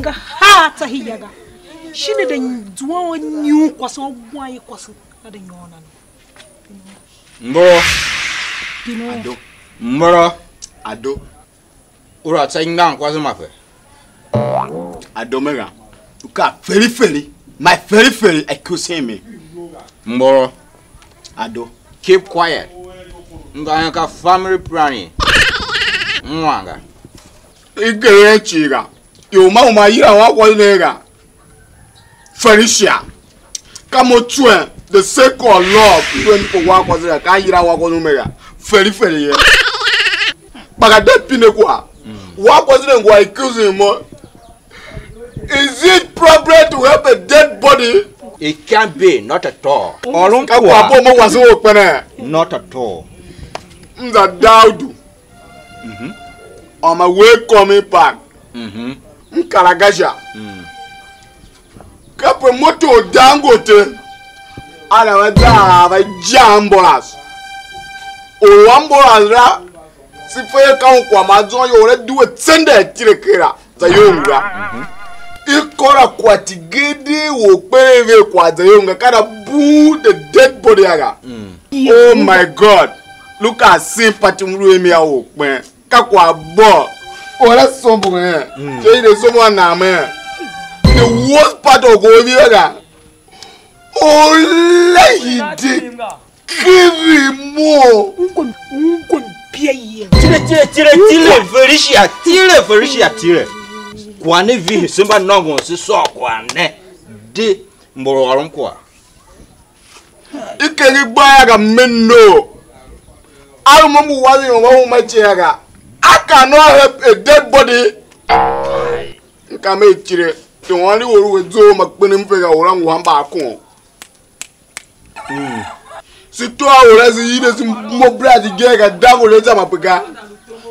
yinga ha ta hiyaga shine da zuwa nyu kwaso gwaye kwaso da nyona mbo pino ado mboro ado ura ta inga kwaso mafe ado mega uka feri feri my feri feri accuse me mboro ado keep quiet nga ka family planning mwanga igere chiga yòòmá wọn máa yíra wọn wọlé náírà felicia ká mo the sake of love ló ní kò wá akọsílẹ ká yíra wọn akọsílẹ mẹra fẹlifẹli yẹ gbàgàdé pinne kó a wọn akọsílẹ kó mọ is it appropriate to help a dead body. it can be not at all. ọ̀run kò wá kakọ abọ́ ọmọ wàásù wò pẹ́rẹ́. not at all. nza dáàdù ọmọ wẹ́ẹ́ coming back. Mm-hmm. nkara nkaragasha kape moto dangote ala badzaha baja ambulance olu ambulance la sifeye kankwama dzɔn yɔ wòle duwe tsenda etirekera dza yonga ikɔla kwati gidi wò kpeleve kwa dza yonga kana buu the dead body yaga oh my god luka simpa ti mu emi awo ka kakɔ abɔ. ora sombo mm. ne so ide somo na me the worst part of go bi ora o le ide mo piye tire tire tire tire tire felicia tire kwane vi simba nongo si so kwane de mboro warum kwa ikeri gbaya ga menno alumamu I cannot help a dead body. Nka me chire. Ti won ri oru we zo ma pe ni fe ga oran wa ba kun. Mm. Si to awore si yi de si mo bra di ge ga da ko le ta ma pe ga.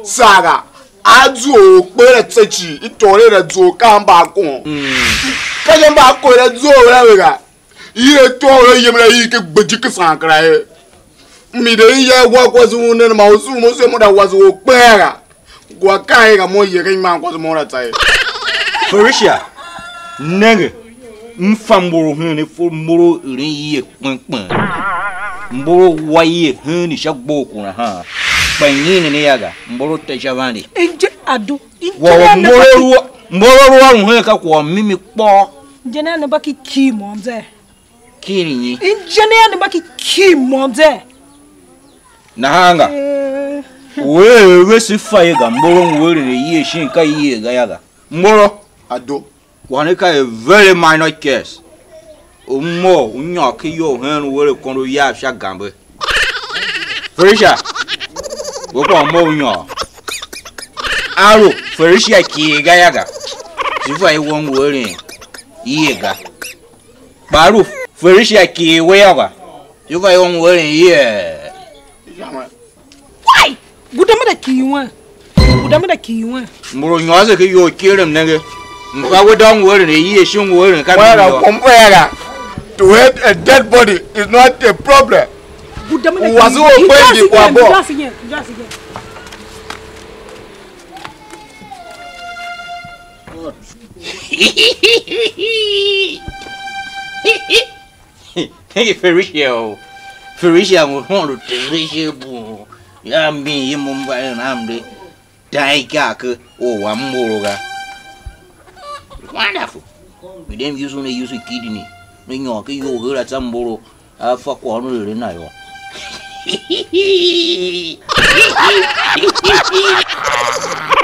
Sara. Azu o pe re tsechi. Itore re zo ka ba kun. Mm. Ka je ba ko re zo re we ga. Ire to re yemre yi ke gbeji ke sankra e. mideiya gwakwaziwune ma usumuse muda ma kwazimora tsaye felicia nege mfamburu hene iri iriye kwenkwen mburu waye hene hụ na ha banyine ne yaga mburu tesha vandi enje adu wa mburu ruwa ruo ruwa hene ka kwa mimi kpo jene ne baki kimo mze kini ni injene ne mọ nahanga eh. wewe sifaiga mboro ngwerere yiye shinka yiyega yaga mboro ado wanika a very minor case omo unyaki yo hen were kondo ya sha gambe ferisha woko omo unyo aro ferisha kiyega yaga sifai wongwere yiyega baru weyaga. kiyewe yaga sifai wongwere yiyega Wai! Gudama da kiwon. Gudama da kiwon. Muro nyoza ke yo kirim nege. Mpa wo dong wori ne yi shun wori ka. Wara kompera. To head a dead body is not a problem. Gudama da kiwon. Wazo o pe di kwa bo. Just again, just again. Hehehehe! Hehehe! Hehehe! Hehehe! Hehehe! Phí xeo ngồi hôn lụt tế xeo bù Ya mi yếm mông vãi nam đi Đại cả cơ Ô wà mô lô gà Wonderful Vì đem yu xuống đây yu xuống kì đi nì Nó nhỏ cái yu hứa là trăm bô lô À phá quá nó lửa đến này rồi Hee hee hee hee hee hee hee